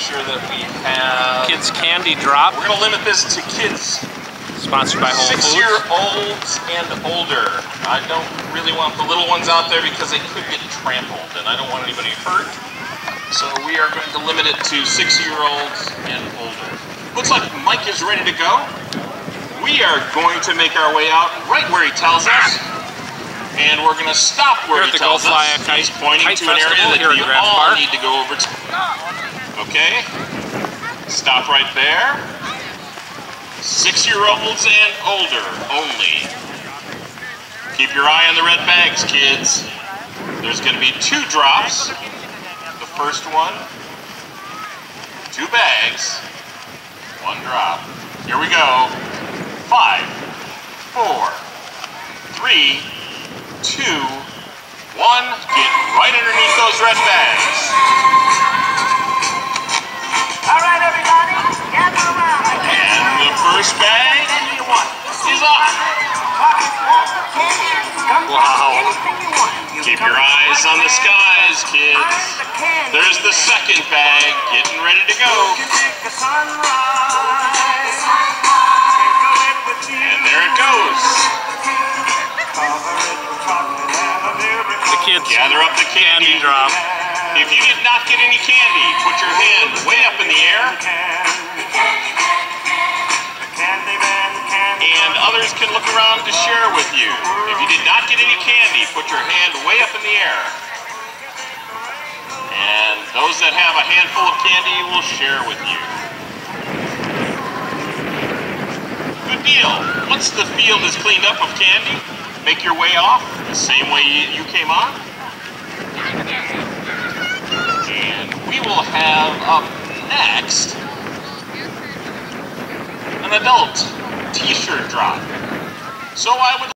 sure that we have. Kids Candy Drop, We're gonna limit this to kids sponsored by Whole Foods. six-year-olds and older. I don't really want the little ones out there because they could get trampled, and I don't want anybody hurt. So we are going to limit it to six-year-olds and older. Looks like Mike is ready to go. We are going to make our way out right where he tells us. And we're going to stop where Here he at the Go tells Fly us. a Kite- He's pointing to an area that you all Park. need to go over to. Okay? Stop right there. Six-year-olds and older only. Keep your eye on the red bags, kids. There's going to be two drops. The first one, two bags, one drop. Here we go. Five, four, three, two, one. Get right underneath those red bags. Keep your eyes on the skies, kids. Find the candy. There's the second bag getting ready to go. You can take the sunrise. Sprinkle it with you. And there it goes. Cover it with chocolate and a little The kids Gather up the Candy candy. Drop. If you did not get any candy, put your hand way up in the air, and others can look around to share with you. If you did not get any candy, put your hand way up in the air. And those that have a handful of candy will share with you. Good deal. Once the field is cleaned up of candy, make your way off the same way you came on. And we will have up next an adult t-shirt drop. So I would